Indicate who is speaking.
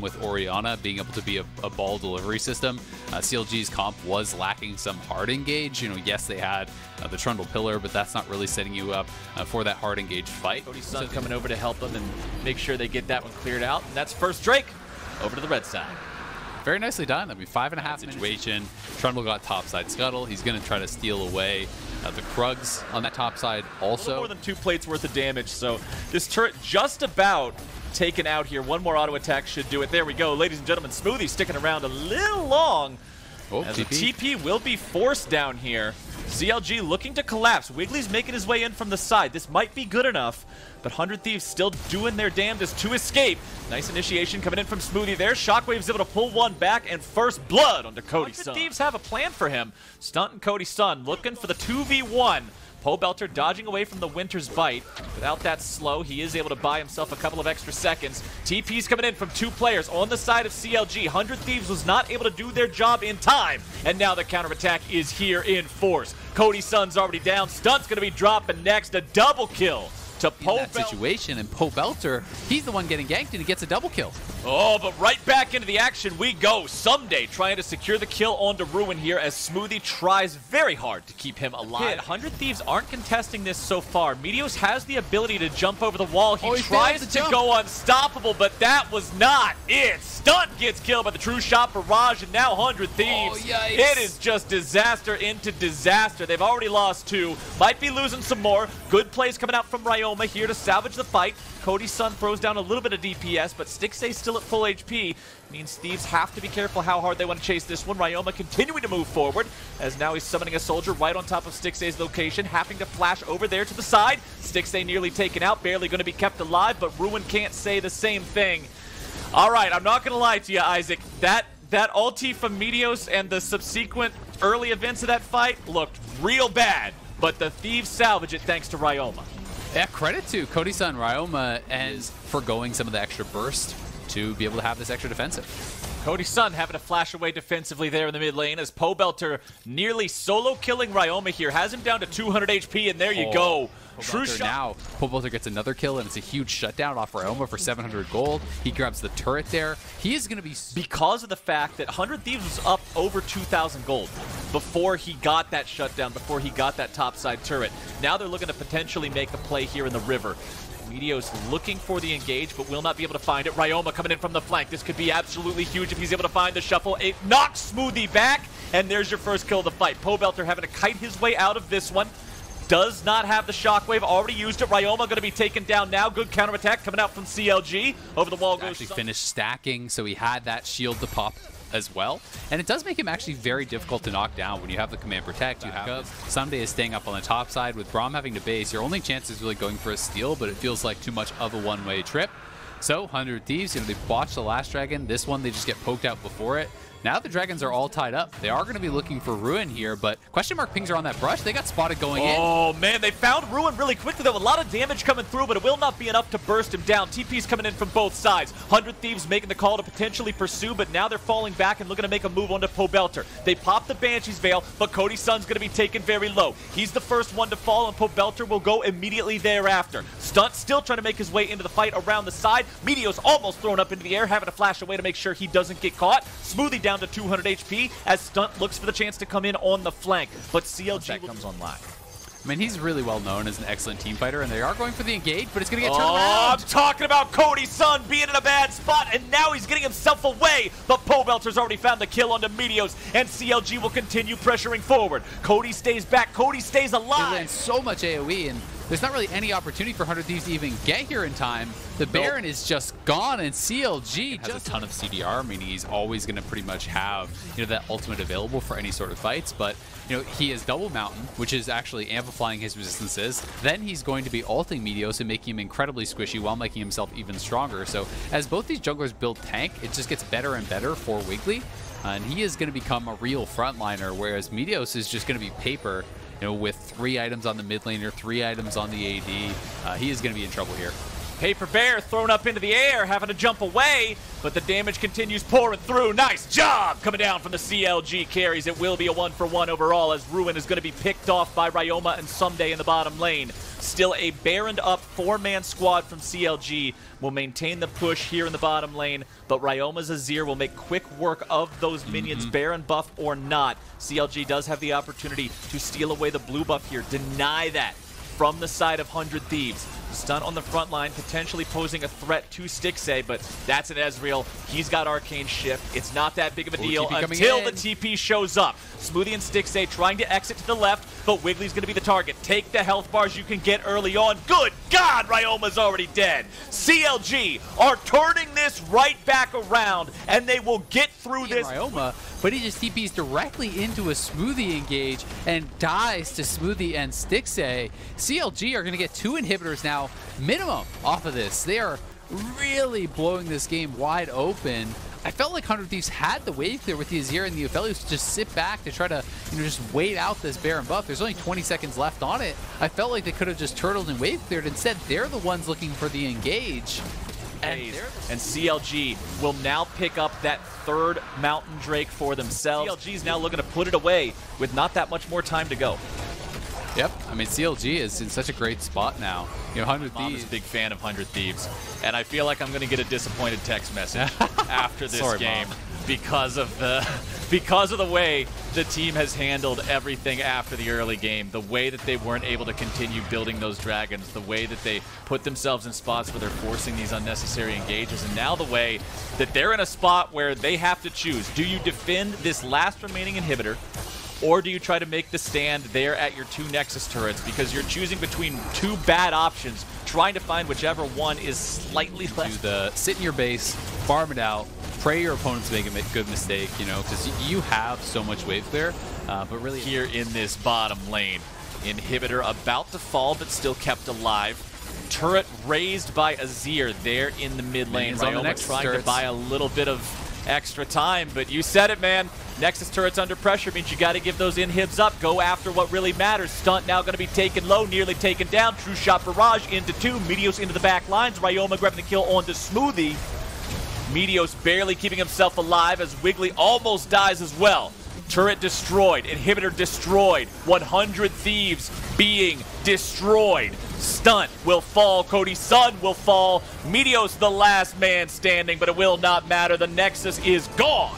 Speaker 1: with Orianna being able to be a, a ball delivery system. Uh, CLG's comp was lacking some hard engage. You know, yes, they had uh, the Trundle Pillar, but that's not really setting you up uh, for that hard engage fight.
Speaker 2: Cody Sun so coming over to help them and make sure they get that one cleared out. And that's first Drake over to the red side.
Speaker 1: Very nicely done. I mean, five and a half situation. Trundle got topside scuttle. He's going to try to steal away uh, the Krugs on that top side also.
Speaker 2: more than two plates worth of damage, so this turret just about taken out here. One more auto attack should do it. There we go. Ladies and gentlemen, Smoothie sticking around a little long. Oh, as TP. TP will be forced down here. CLG looking to collapse. Wiggily's making his way in from the side. This might be good enough, but 100 Thieves still doing their damnedest to escape. Nice initiation coming in from Smoothie there. Shockwave's able to pull one back, and first blood onto Cody Sun. Thieves have a plan for him. Stunt and Cody Sun looking for the 2v1. Pobelter dodging away from the Winter's Bite. Without that slow, he is able to buy himself a couple of extra seconds. TP's coming in from two players on the side of CLG. 100 Thieves was not able to do their job in time, and now the counterattack is here in force. Cody Sun's already down. Stunt's going to be dropping next. A double kill to
Speaker 1: Poe that situation, and Pobelter, he's the one getting ganked, and he gets a double kill.
Speaker 2: Oh, but right back into the action we go. Ssumday trying to secure the kill onto Ruin here as Smoothie tries very hard to keep him alive. 100 Thieves aren't contesting this so far. Meteos has the ability to jump over the wall. He, oh, he tries to jump. go unstoppable, but that was not it. Stunt gets killed by the true shot barrage, and now 100 Thieves. Oh, it is just disaster into disaster. They've already lost two. Might be losing some more. Good plays coming out from Ryoma here to salvage the fight. Cody's Sun throws down a little bit of DPS, but Stixxay still at full HP. Means Thieves have to be careful how hard they want to chase this one. Ryoma continuing to move forward, as now he's summoning a soldier right on top of Stixxay's location, having to flash over there to the side. Stixxay nearly taken out, barely going to be kept alive, but Ruin can't say the same thing. All right, I'm not going to lie to you, Isaac. That that ulti from Meteos and the subsequent early events of that fight looked real bad, but the Thieves salvage it thanks to Ryoma.
Speaker 1: Yeah, credit to Cody Sun Ryoma and for going some of the extra burst to be able to have this extra defensive.
Speaker 2: Cody Sun having to flash away defensively there in the mid lane as Pobelter nearly solo killing Ryoma here. Has him down to 200 HP, and there you oh. go.
Speaker 1: True shot. Now, Pobelter gets another kill, and it's a huge shutdown off Ryoma for 700 gold. He grabs the turret there. He is going to be...
Speaker 2: Because of the fact that 100 Thieves was up over 2,000 gold before he got that shutdown, before he got that topside turret. Now they're looking to potentially make a play here in the river. Meteos looking for the engage, but will not be able to find it. Ryoma coming in from the flank. This could be absolutely huge if he's able to find the shuffle. It knocks Smoothie back, and there's your first kill of the fight. Pobelter having to kite his way out of this one does not have the shockwave. Already used it. Ryoma going to be taken down now. Good counterattack coming out from CLG. Over the wall goes.
Speaker 1: Actually finished stacking, so he had that shield to pop as well. And it does make him actually very difficult to knock down when you have the command protect. You have Ssumday is staying up on the top side with Braum having to base. Your only chance is really going for a steal, but it feels like too much of a one-way trip. So 100 Thieves, you know, they botched the last dragon. This one, they just get poked out before it. Now the Dragons are all tied up. They are going to be looking for Ruin here, but question mark pings are on that brush. They got spotted going
Speaker 2: oh,
Speaker 1: in.
Speaker 2: Oh, man, they found Ruin really quickly, though. A lot of damage coming through, but it will not be enough to burst him down. TP's coming in from both sides. 100 Thieves making the call to potentially pursue, but now they're falling back and looking to make a move onto Pobelter. They pop the Banshee's Veil, but Cody Sun's going to be taken very low. He's the first one to fall, and Pobelter will go immediately thereafter. Stunt still trying to make his way into the fight around the side. Meteos almost thrown up into the air, having to flash away to make sure he doesn't get caught. Smoothie down to 200 HP. As Stunt looks for the chance to come in on the flank. But CLG comes on online.
Speaker 1: I mean, he's really well known as an excellent team fighter, and they are going for the engage, but it's going to get turned
Speaker 2: oh,
Speaker 1: around.
Speaker 2: I'm talking about Cody Sun being in a bad spot, and now he's getting himself away. But Pobelter's already found the kill onto Meteos, and CLG will continue pressuring forward. Cody stays back. Cody stays alive.
Speaker 1: So much AoE, and there's not really any opportunity for 100 Thieves to even get here in time. The Baron is just gone, and CLG has a ton of CDR, meaning he's always going to pretty much have you know that ultimate available for any sort of fights. But you know he is double mountain, which is actually amplifying his resistances. Then he's going to be ulting Meteos and making him incredibly squishy while making himself even stronger. So as both these junglers build tank, it just gets better and better for Wiggily. Uh, and he is going to become a real frontliner, whereas Meteos is just going to be paper know, with three items on the mid lane or three items on the AD, uh, he is going to be in trouble here.
Speaker 2: Paper Bear thrown up into the air, having to jump away, but the damage continues pouring through. Nice job coming down from the CLG carries. It will be a one for one overall as Ruin is going to be picked off by Ryoma and Ssumday in the bottom lane. Still a Baroned up four-man squad from CLG will maintain the push here in the bottom lane, but Ryoma's Azir will make quick work of those minions, mm -hmm. Baron buff or not. CLG does have the opportunity to steal away the blue buff here. Deny that from the side of 100 Thieves. Stun on the front line, potentially posing a threat to Stixxay, but that's an Ezreal. He's got Arcane Shift. It's not that big of a Ooh, deal until the TP shows up. Smoothie and Stixxay trying to exit to the left, but Wiggily's going to be the target. Take the health bars you can get early on. Good God, Ryoma's already dead. CLG are turning this right back around, and they will get through this.
Speaker 1: Ryoma, but he just TPs directly into a Smoothie engage and dies to Smoothie and Stixxay. CLG are going to get two inhibitors now minimum off of this. They are really blowing this game wide open. I felt like 100 Thieves had the wave clear with the Azir and the Aphelios to just sit back to try to, you know, just wait out this Baron buff. There's only 20 seconds left on it. I felt like they could have just turtled and wave cleared. Instead, they're the ones looking for the engage.
Speaker 2: And, and, CLG will now pick up that third Mountain Drake for themselves. CLG is now looking to put it away with not that much more time to go.
Speaker 1: Yep, I mean CLG is in such a great spot now. You know, Hundred
Speaker 2: Thieves. is a big fan of Hundred Thieves, and I feel like I'm going to get a disappointed text message after this
Speaker 1: Sorry,
Speaker 2: game Mom. Because of the because of the way the team has handled everything after the early game, the way that they weren't able to continue building those dragons, the way that they put themselves in spots where they're forcing these unnecessary engages, and now the way that they're in a spot where they have to choose: do you defend this last remaining inhibitor? or do you try to make the stand there at your two Nexus turrets? Because you're choosing between two bad options, trying to find whichever one is slightly less.
Speaker 1: Do the sit in your base, farm it out, pray your opponents make a good mistake, you know, because you have so much wave clear, uh, but really
Speaker 2: here in this bottom lane, inhibitor about to fall but still kept alive. Turret raised by Azir there in the mid lane. Ryoma trying turrets. to buy a little bit of extra time. But you said it, man. Nexus turret's under pressure means you got to give those inhibs up. Go after what really matters. Stunt now going to be taken low, nearly taken down. True shot barrage into two. Meteos into the back lines. Ryoma grabbing the kill onto Smoothie. Meteos barely keeping himself alive as Wiggily almost dies as well. Turret destroyed. Inhibitor destroyed. 100 Thieves being destroyed. Stunt will fall. Cody's son will fall. Meteos the last man standing, but it will not matter. The Nexus is gone.